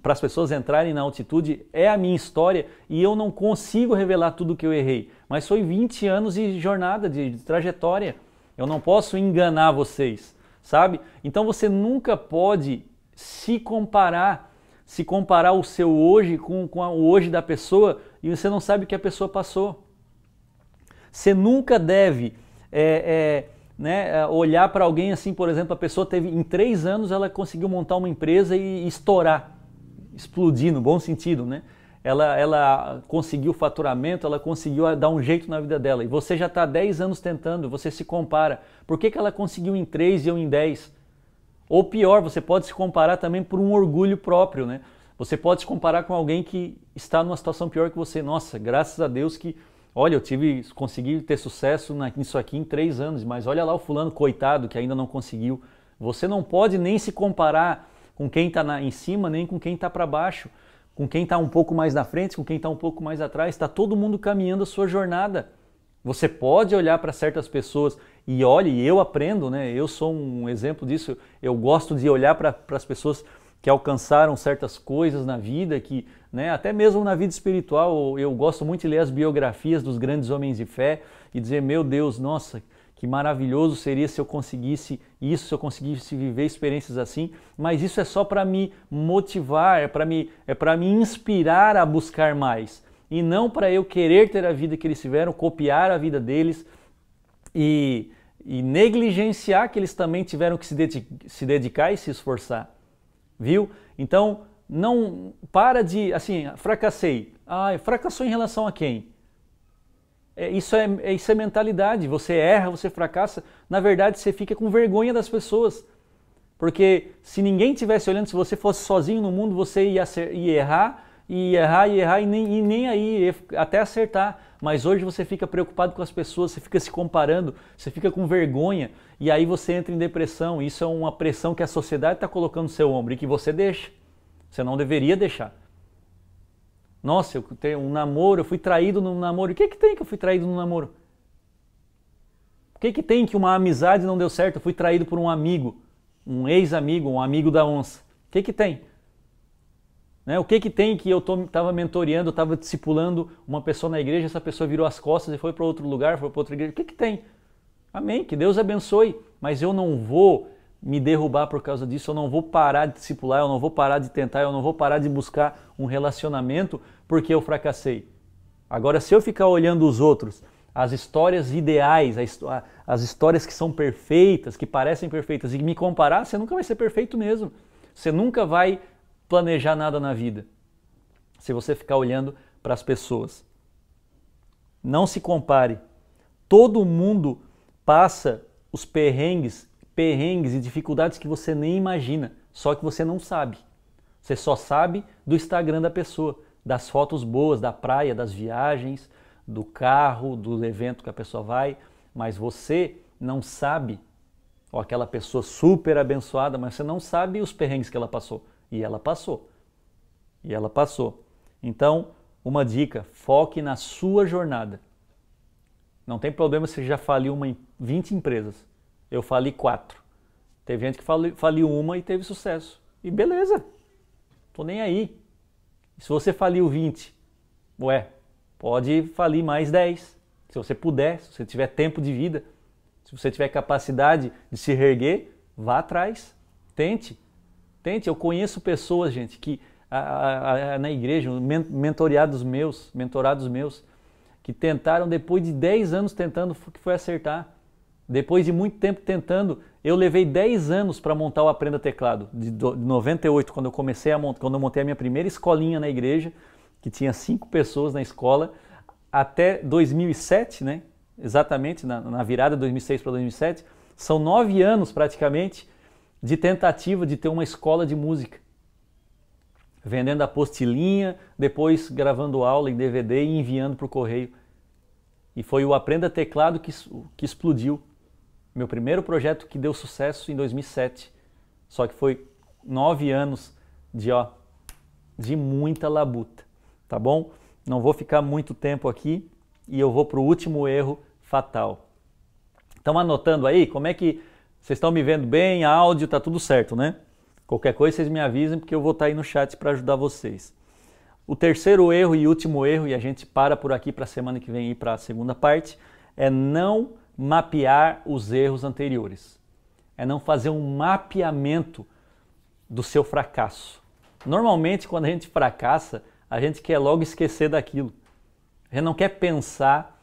para as pessoas entrarem na altitude. É a minha história e eu não consigo revelar tudo que eu errei. Mas foi 20 anos de jornada, de, de trajetória. Eu não posso enganar vocês, sabe? Então você nunca pode se comparar se comparar o seu hoje com, com o hoje da pessoa e você não sabe o que a pessoa passou. Você nunca deve é, é, né, é, olhar para alguém assim, por exemplo, a pessoa teve em três anos ela conseguiu montar uma empresa e, estourar, explodir no bom sentido, né? Ela, ela conseguiu faturamento, ela conseguiu dar um jeito na vida dela. E você já está há 10 anos tentando, você se compara. Por que, que ela conseguiu em 3 e eu em 10? Ou pior, você pode se comparar também por um orgulho próprio, né? Você pode se comparar com alguém que está numa situação pior que você. Nossa, graças a Deus que, olha, eu tive, consegui ter sucesso nisso aqui em três anos, mas olha lá o fulano coitado que ainda não conseguiu. Você não pode nem se comparar com quem está em cima, nem com quem está para baixo, com quem está um pouco mais na frente, com quem está um pouco mais atrás. Está todo mundo caminhando a sua jornada. Você pode olhar para certas pessoas e olhe, eu aprendo, né? Eu sou um exemplo disso. Eu gosto de olhar para as pessoas que alcançaram certas coisas na vida, que né, até mesmo na vida espiritual, eu gosto muito de ler as biografias dos grandes homens de fé e dizer, meu Deus, nossa, que maravilhoso seria se eu conseguisse isso, se eu conseguisse viver experiências assim, mas isso é só para me motivar, é para me, é para me inspirar a buscar mais. E não para eu querer ter a vida que eles tiveram, copiar a vida deles e, e negligenciar que eles também tiveram que se, dedicar, se dedicar e se esforçar viu? Então, não para de, assim, fracassei. Ah, fracassou em relação a quem? É, isso, é, é, isso é mentalidade. Você erra, você fracassa. Na verdade, você fica com vergonha das pessoas. Porque se ninguém tivesse olhando, se você fosse sozinho no mundo, você ia, ser, ia errar, ia errar, ia errar e nem, e nem aí, até acertar. Mas hoje você fica preocupado com as pessoas, você fica se comparando, você fica com vergonha e aí você entra em depressão. Isso é uma pressão que a sociedade está colocando no seu ombro e que você deixa. Você não deveria deixar. Nossa, eu tenho um namoro, eu fui traído no namoro. O que, que tem que eu fui traído no namoro? O que, que tem que uma amizade não deu certo? Eu fui traído por um amigo, um ex-amigo, um amigo da onça. O que, que tem? Né? O que, que tem que eu estava mentoreando, estava discipulando uma pessoa na igreja, essa pessoa virou as costas e foi para outro lugar, foi para outra igreja. O que, que tem? Amém, que Deus abençoe, mas eu não vou me derrubar por causa disso, eu não vou parar de discipular, eu não vou parar de tentar, eu não vou parar de buscar um relacionamento porque eu fracassei. Agora, se eu ficar olhando os outros, as histórias ideais, as histórias que são perfeitas, que parecem perfeitas, e me comparar, você nunca vai ser perfeito mesmo. Você nunca vai planejar nada na vida se você ficar olhando para as pessoas. Não se compare. Todo mundo passa os perrengues, perrengues e dificuldades que você nem imagina, só que você não sabe. Você só sabe do Instagram da pessoa, das fotos boas da praia, das viagens, do carro, do evento que a pessoa vai, mas você não sabe, ou aquela pessoa super abençoada, mas você não sabe os perrengues que ela passou. E ela passou. E ela passou. Então, uma dica: foque na sua jornada. Não tem problema se já faliu uma, 20 empresas. Eu fali quatro. Teve gente que faliu uma e teve sucesso. E beleza, tô nem aí. Se você faliu 20, ué, pode falir mais 10. Se você puder, se você tiver tempo de vida, se você tiver capacidade de se reerguer, vá atrás. Tente. Tente, eu conheço pessoas, gente, que a, a, a, na igreja, mentoreados meus, mentorados meus, que tentaram depois de 10 anos tentando, que foi acertar. Depois de muito tempo tentando, eu levei 10 anos para montar o Aprenda Teclado, de 98, quando eu comecei a montar, quando eu montei a minha primeira escolinha na igreja, que tinha cinco pessoas na escola, até 2007, né? Exatamente, na, na virada de 2006 para 2007, são nove anos praticamente de tentativa de ter uma escola de música. Vendendo apostilinha, depois gravando aula em DVD e enviando para o correio. E foi o Aprenda Teclado que, que explodiu. Meu primeiro projeto que deu sucesso em 2007. Só que foi nove anos de, ó, de muita labuta, tá bom? Não vou ficar muito tempo aqui e eu vou para o último erro fatal. Estão anotando aí como é que vocês estão me vendo bem? Áudio, tá tudo certo, né? Qualquer coisa vocês me avisem porque eu vou estar aí no chat para ajudar vocês. O terceiro erro e último erro, e a gente para por aqui para a semana que vem ir para a segunda parte, é não mapear os erros anteriores. É não fazer um mapeamento do seu fracasso. Normalmente, quando a gente fracassa, a gente quer logo esquecer daquilo. A gente não quer pensar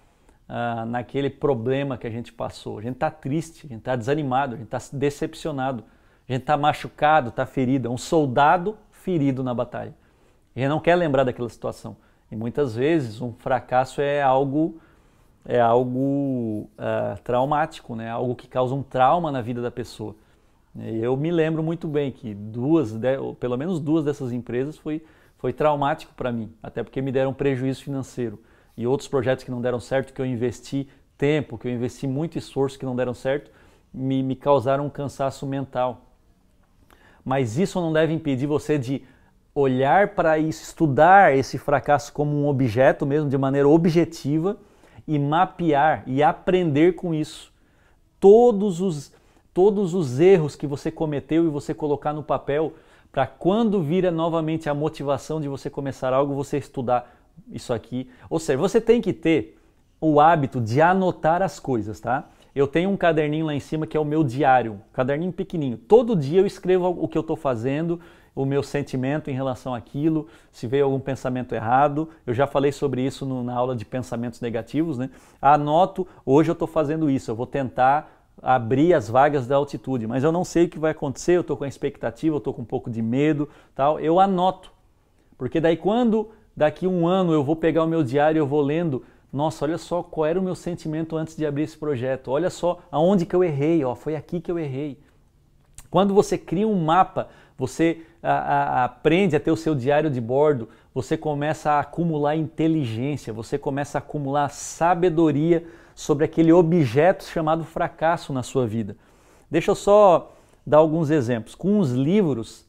ah, naquele problema que a gente passou. A gente está triste, a gente está desanimado, a gente está decepcionado, a gente está machucado, está ferido. É um soldado ferido na batalha. A gente não quer lembrar daquela situação. E muitas vezes um fracasso é algo é algo uh, traumático, né? algo que causa um trauma na vida da pessoa. Eu me lembro muito bem que duas, pelo menos duas dessas empresas foi, foi traumático para mim, até porque me deram prejuízo financeiro e outros projetos que não deram certo, que eu investi tempo, que eu investi muito esforço que não deram certo, me, me causaram um cansaço mental. Mas isso não deve impedir você de olhar para isso, estudar esse fracasso como um objeto mesmo, de maneira objetiva, e mapear e aprender com isso. Todos os, todos os erros que você cometeu e você colocar no papel para quando vira novamente a motivação de você começar algo, você estudar isso aqui. Ou seja, você tem que ter o hábito de anotar as coisas, tá? Eu tenho um caderninho lá em cima que é o meu diário, caderninho pequenininho. Todo dia eu escrevo o que eu estou fazendo, o meu sentimento em relação àquilo, se veio algum pensamento errado. Eu já falei sobre isso no, na aula de pensamentos negativos, né? Anoto, hoje eu estou fazendo isso, eu vou tentar abrir as vagas da altitude, mas eu não sei o que vai acontecer, eu estou com a expectativa, eu estou com um pouco de medo, tal. Eu anoto, porque daí quando daqui um ano eu vou pegar o meu diário, eu vou lendo, nossa, olha só qual era o meu sentimento antes de abrir esse projeto, olha só aonde que eu errei, ó, foi aqui que eu errei. Quando você cria um mapa, você a, a, aprende a ter o seu diário de bordo, você começa a acumular inteligência, você começa a acumular sabedoria sobre aquele objeto chamado fracasso na sua vida. Deixa eu só dar alguns exemplos. Com os livros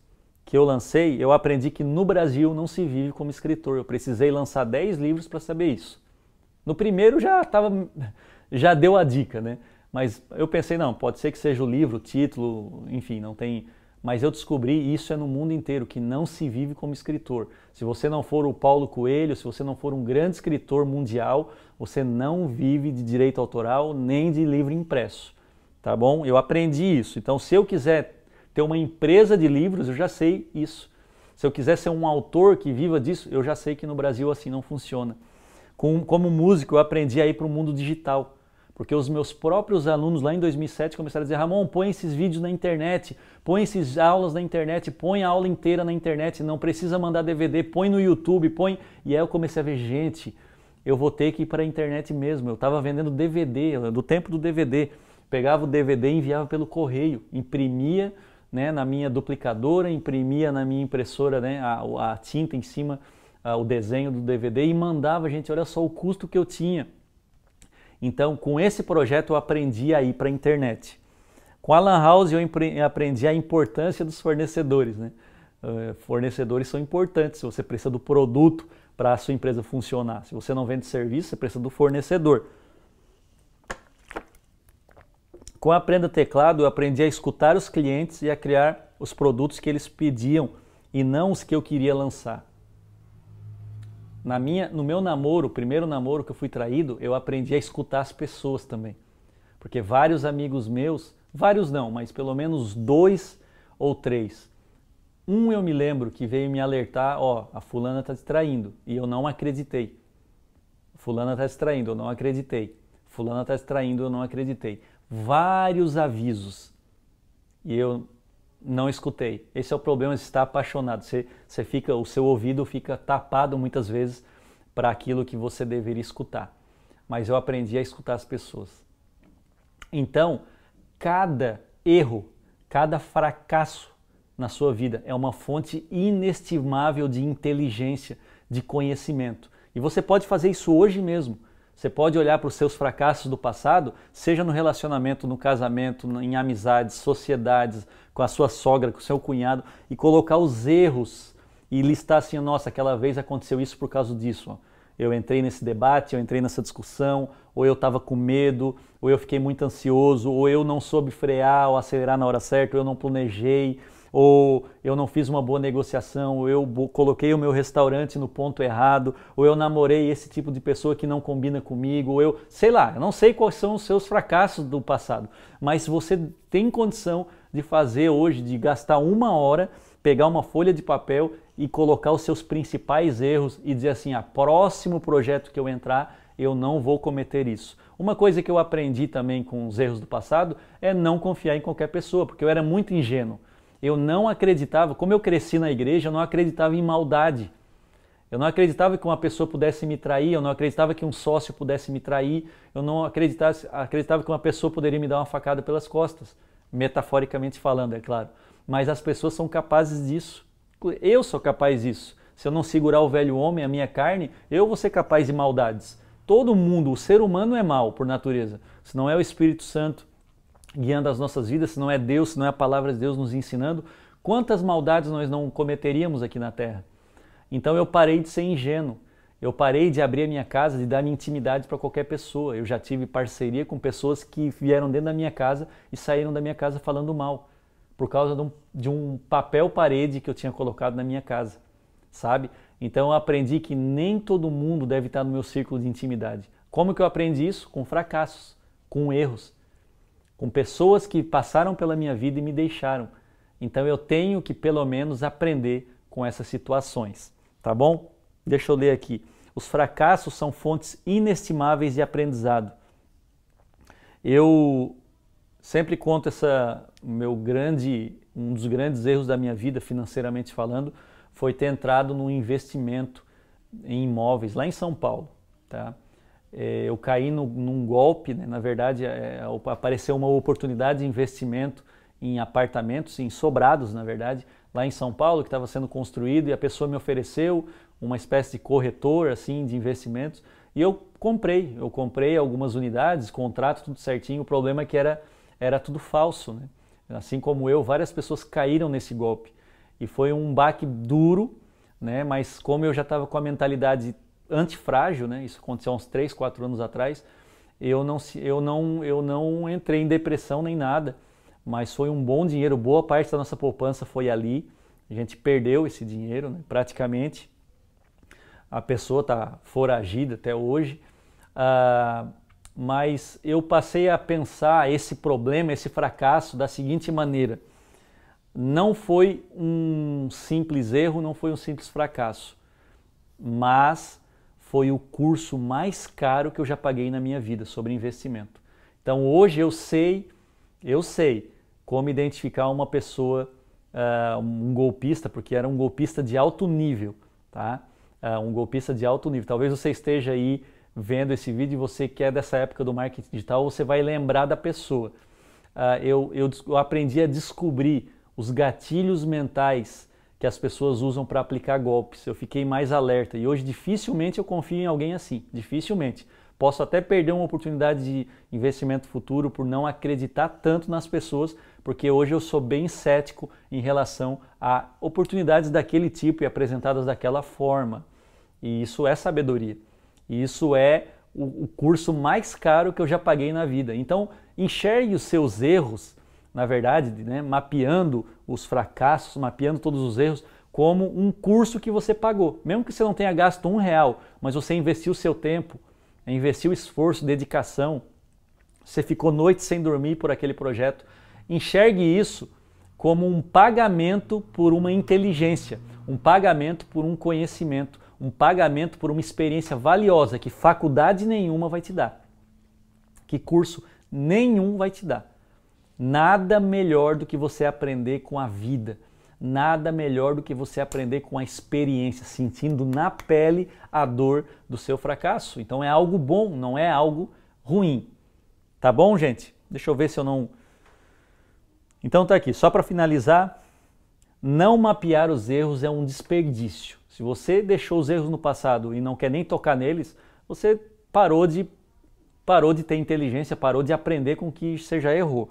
que eu lancei, eu aprendi que no Brasil não se vive como escritor. Eu precisei lançar 10 livros para saber isso. No primeiro já tava, já deu a dica, né? Mas eu pensei, não, pode ser que seja o livro, o título, enfim, não tem mas eu descobri isso é no mundo inteiro que não se vive como escritor. Se você não for o Paulo Coelho, se você não for um grande escritor mundial, você não vive de direito autoral nem de livro impresso, tá bom? Eu aprendi isso. Então, se eu quiser ter uma empresa de livros, eu já sei isso. Se eu quiser ser um autor que viva disso, eu já sei que no Brasil assim não funciona. Como músico, eu aprendi a ir para o mundo digital. Porque os meus próprios alunos lá em 2007 começaram a dizer: Ramon, põe esses vídeos na internet, põe esses aulas na internet, põe a aula inteira na internet, não precisa mandar DVD, põe no YouTube, põe. E aí eu comecei a ver: gente, eu vou ter que ir para a internet mesmo. Eu estava vendendo DVD, do tempo do DVD. Pegava o DVD e enviava pelo correio, imprimia né, na minha duplicadora, imprimia na minha impressora né, a, a tinta em cima, a, o desenho do DVD e mandava, gente, olha só o custo que eu tinha. Então, com esse projeto eu aprendi a ir para a internet. Com a Lan House eu aprendi a importância dos fornecedores. Né? Uh, fornecedores são importantes, você precisa do produto para a sua empresa funcionar. Se você não vende serviço, você precisa do fornecedor. Com a Aprenda Teclado, eu aprendi a escutar os clientes e a criar os produtos que eles pediam e não os que eu queria lançar. Na minha, no meu namoro, o primeiro namoro que eu fui traído, eu aprendi a escutar as pessoas também. Porque vários amigos meus, vários não, mas pelo menos dois ou três. Um eu me lembro que veio me alertar, ó, a fulana está distraindo, e eu não acreditei. Fulana está distraindo, eu não acreditei. Fulana está distraindo, eu não acreditei. Vários avisos. E eu não escutei. Esse é o problema de estar apaixonado. Você, você fica, o seu ouvido fica tapado muitas vezes para aquilo que você deveria escutar. Mas eu aprendi a escutar as pessoas. Então, cada erro, cada fracasso na sua vida é uma fonte inestimável de inteligência, de conhecimento. E você pode fazer isso hoje mesmo. Você pode olhar para os seus fracassos do passado, seja no relacionamento, no casamento, em amizades, sociedades, com a sua sogra, com o seu cunhado, e colocar os erros e listar assim: nossa, aquela vez aconteceu isso por causa disso. Eu entrei nesse debate, eu entrei nessa discussão, ou eu estava com medo, ou eu fiquei muito ansioso, ou eu não soube frear ou acelerar na hora certa, ou eu não planejei, ou eu não fiz uma boa negociação, ou eu coloquei o meu restaurante no ponto errado, ou eu namorei esse tipo de pessoa que não combina comigo, ou eu, sei lá, eu não sei quais são os seus fracassos do passado, mas você tem condição de fazer hoje, de gastar uma hora, pegar uma folha de papel e colocar os seus principais erros e dizer assim: a ah, próximo projeto que eu entrar, eu não vou cometer isso. Uma coisa que eu aprendi também com os erros do passado é não confiar em qualquer pessoa, porque eu era muito ingênuo eu não acreditava, como eu cresci na igreja, eu não acreditava em maldade. Eu não acreditava que uma pessoa pudesse me trair, eu não acreditava que um sócio pudesse me trair, eu não acreditava, acreditava que uma pessoa poderia me dar uma facada pelas costas, metaforicamente falando, é claro. Mas as pessoas são capazes disso. Eu sou capaz disso. Se eu não segurar o velho homem, a minha carne, eu vou ser capaz de maldades. Todo mundo, o ser humano é mal por natureza. Se não é o Espírito Santo guiando as nossas vidas, se não é Deus, se não é a palavra de Deus nos ensinando, quantas maldades nós não cometeríamos aqui na terra? Então eu parei de ser ingênuo. Eu parei de abrir a minha casa, de dar minha intimidade para qualquer pessoa. Eu já tive parceria com pessoas que vieram dentro da minha casa e saíram da minha casa falando mal. por causa de um, de um papel parede que eu tinha colocado na minha casa, sabe? Então eu aprendi que nem todo mundo deve estar no meu círculo de intimidade. Como que eu aprendi isso? Com fracassos, com erros, com pessoas que passaram pela minha vida e me deixaram. Então eu tenho que pelo menos aprender com essas situações, tá bom? Deixa eu ler aqui. Os fracassos são fontes inestimáveis de aprendizado. Eu sempre conto essa meu grande um dos grandes erros da minha vida financeiramente falando foi ter entrado num investimento em imóveis lá em São Paulo, tá? É, eu caí no, num golpe, né? na verdade é, apareceu uma oportunidade de investimento em apartamentos, em sobrados, na verdade, lá em São Paulo, que estava sendo construído, e a pessoa me ofereceu uma espécie de corretor assim de investimentos, e eu comprei, eu comprei algumas unidades, contrato tudo certinho, o problema é que era, era tudo falso, né? Assim como eu, várias pessoas caíram nesse golpe. E foi um baque duro, né? mas como eu já estava com a mentalidade antifrágil, né? isso aconteceu há uns 3, 4 anos atrás, eu não, eu, não, eu não entrei em depressão nem nada, mas foi um bom dinheiro, boa parte da nossa poupança foi ali, a gente perdeu esse dinheiro né? praticamente, a pessoa está foragida até hoje, uh, mas eu passei a pensar esse problema, esse fracasso da seguinte maneira, não foi um simples erro, não foi um simples fracasso, mas foi o curso mais caro que eu já paguei na minha vida sobre investimento. Então hoje eu sei, eu sei como identificar uma pessoa, uh, um golpista, porque era um golpista de alto nível, tá? Uh, um golpista de alto nível. Talvez você esteja aí vendo esse vídeo e você que é dessa época do marketing digital, você vai lembrar da pessoa. Uh, eu, eu, eu aprendi a descobrir os gatilhos mentais que as pessoas usam para aplicar golpes. Eu fiquei mais alerta e hoje dificilmente eu confio em alguém assim, dificilmente. Posso até perder uma oportunidade de investimento futuro por não acreditar tanto nas pessoas, porque hoje eu sou bem cético em relação a oportunidades daquele tipo e apresentadas daquela forma. E isso é sabedoria. E isso é o, o curso mais caro que eu já paguei na vida. Então, enxergue os seus erros na verdade, né, mapeando os fracassos, mapeando todos os erros, como um curso que você pagou. Mesmo que você não tenha gasto um real, mas você investiu seu tempo, investiu esforço, dedicação, você ficou noites sem dormir por aquele projeto. Enxergue isso como um pagamento por uma inteligência, um pagamento por um conhecimento, um pagamento por uma experiência valiosa que faculdade nenhuma vai te dar, que curso nenhum vai te dar. Nada melhor do que você aprender com a vida. Nada melhor do que você aprender com a experiência, sentindo na pele a dor do seu fracasso. Então é algo bom, não é algo ruim. Tá bom, gente? Deixa eu ver se eu não. Então tá aqui, só para finalizar, não mapear os erros é um desperdício. Se você deixou os erros no passado e não quer nem tocar neles, você parou de parou de ter inteligência, parou de aprender com que você já errou.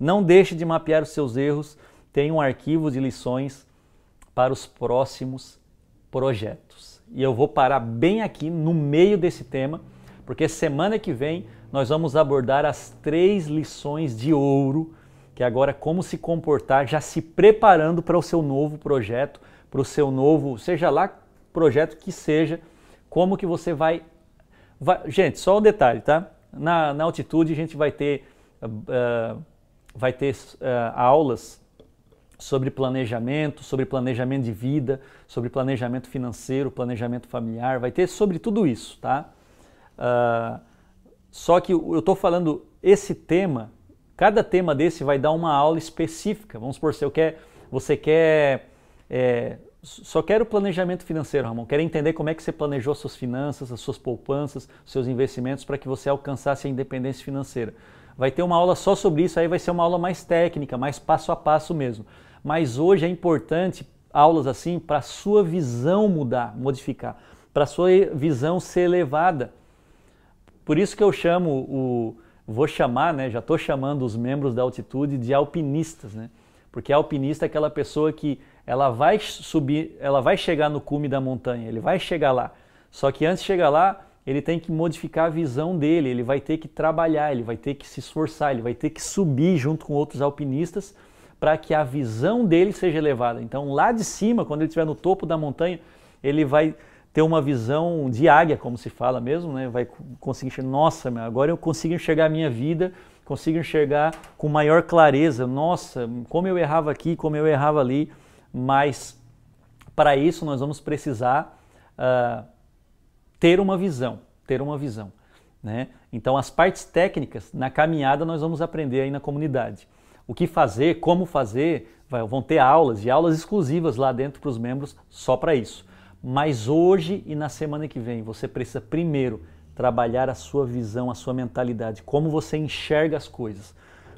Não deixe de mapear os seus erros, tenha um arquivo de lições para os próximos projetos. E eu vou parar bem aqui no meio desse tema, porque semana que vem nós vamos abordar as três lições de ouro, que agora é como se comportar, já se preparando para o seu novo projeto, para o seu novo, seja lá projeto que seja, como que você vai, vai gente, só um detalhe, tá? Na, na altitude a gente vai ter uh, vai ter uh, aulas sobre planejamento, sobre planejamento de vida, sobre planejamento financeiro, planejamento familiar, vai ter sobre tudo isso, tá? Uh, só que eu estou falando esse tema, cada tema desse vai dar uma aula específica. Vamos supor, eu quer, você quer, é, só quero planejamento financeiro, Ramon, quero entender como é que você planejou suas finanças, as suas poupanças, seus investimentos para que você alcançasse a independência financeira vai ter uma aula só sobre isso, aí vai ser uma aula mais técnica, mais passo a passo mesmo. Mas hoje é importante aulas assim para a sua visão mudar, modificar, para a sua visão ser elevada. Por isso que eu chamo o vou chamar, né, já estou chamando os membros da altitude de alpinistas, né? Porque alpinista é aquela pessoa que ela vai subir, ela vai chegar no cume da montanha, ele vai chegar lá. Só que antes de chegar lá, ele tem que modificar a visão dele, ele vai ter que trabalhar, ele vai ter que se esforçar, ele vai ter que subir junto com outros alpinistas para que a visão dele seja elevada. Então, lá de cima, quando ele estiver no topo da montanha, ele vai ter uma visão de águia, como se fala mesmo, né? vai conseguir enxergar, nossa, agora eu consigo enxergar a minha vida, consigo enxergar com maior clareza, nossa, como eu errava aqui, como eu errava ali, mas para isso nós vamos precisar uh, ter uma visão, ter uma visão. Né? Então as partes técnicas na caminhada nós vamos aprender aí na comunidade. O que fazer, como fazer, vão ter aulas e aulas exclusivas lá dentro para os membros só para isso. Mas hoje e na semana que vem você precisa primeiro trabalhar a sua visão, a sua mentalidade, como você enxerga as coisas.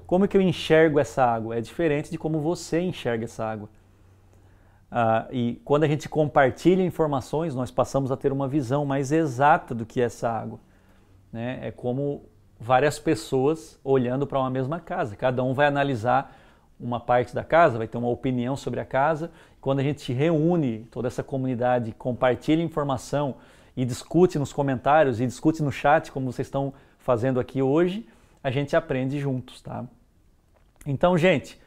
Como que eu enxergo essa água? É diferente de como você enxerga essa água. Ah, e quando a gente compartilha informações, nós passamos a ter uma visão mais exata do que é essa água. Né? É como várias pessoas olhando para uma mesma casa. Cada um vai analisar uma parte da casa, vai ter uma opinião sobre a casa. Quando a gente reúne toda essa comunidade, compartilha informação e discute nos comentários e discute no chat, como vocês estão fazendo aqui hoje, a gente aprende juntos, tá? Então, gente,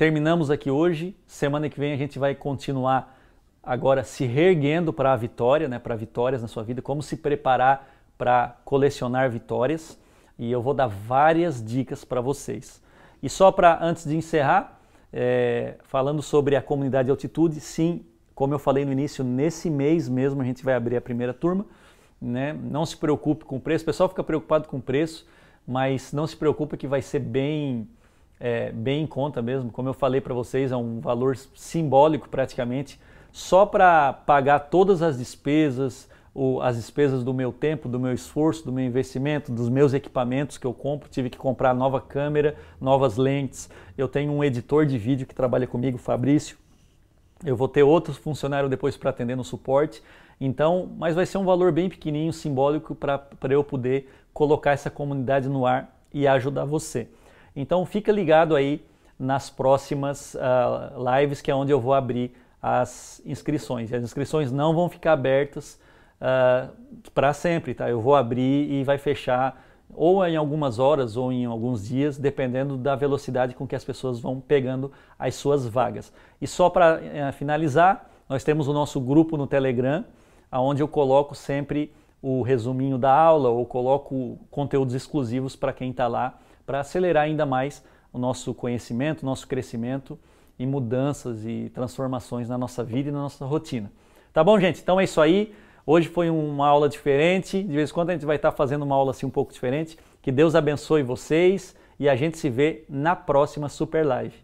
terminamos aqui hoje. Semana que vem a gente vai continuar agora se reerguendo para a vitória, né, para vitórias na sua vida, como se preparar para colecionar vitórias. E eu vou dar várias dicas para vocês. E só para antes de encerrar, é, falando sobre a comunidade de altitude, sim, como eu falei no início, nesse mês mesmo a gente vai abrir a primeira turma. Né? Não se preocupe com o preço, o pessoal fica preocupado com o preço, mas não se preocupe que vai ser bem, é, bem em conta mesmo. Como eu falei para vocês, é um valor simbólico praticamente, só para pagar todas as despesas, as despesas do meu tempo, do meu esforço, do meu investimento, dos meus equipamentos que eu compro. Tive que comprar nova câmera, novas lentes. Eu tenho um editor de vídeo que trabalha comigo, Fabrício. Eu vou ter outro funcionário depois para atender no suporte. Então, mas vai ser um valor bem pequenininho, simbólico, para eu poder colocar essa comunidade no ar e ajudar você. Então, fica ligado aí nas próximas uh, lives, que é onde eu vou abrir as inscrições. As inscrições não vão ficar abertas uh, ah, para sempre, tá? Eu vou abrir e vai fechar ou em algumas horas ou em alguns dias, dependendo da velocidade com que as pessoas vão pegando as suas vagas. E só para uh, eh, finalizar, nós temos o nosso grupo no Telegram, onde eu coloco sempre o resuminho da aula ou coloco conteúdos exclusivos para quem está lá, para acelerar ainda mais o nosso conhecimento, nosso crescimento e mudanças e transformações na nossa vida e na nossa rotina. Tá bom, gente? Então é isso aí. Hoje foi uma aula diferente, de vez em quando a gente vai estar fazendo uma aula assim um pouco diferente. Que Deus abençoe vocês e a gente se vê na próxima Super Live.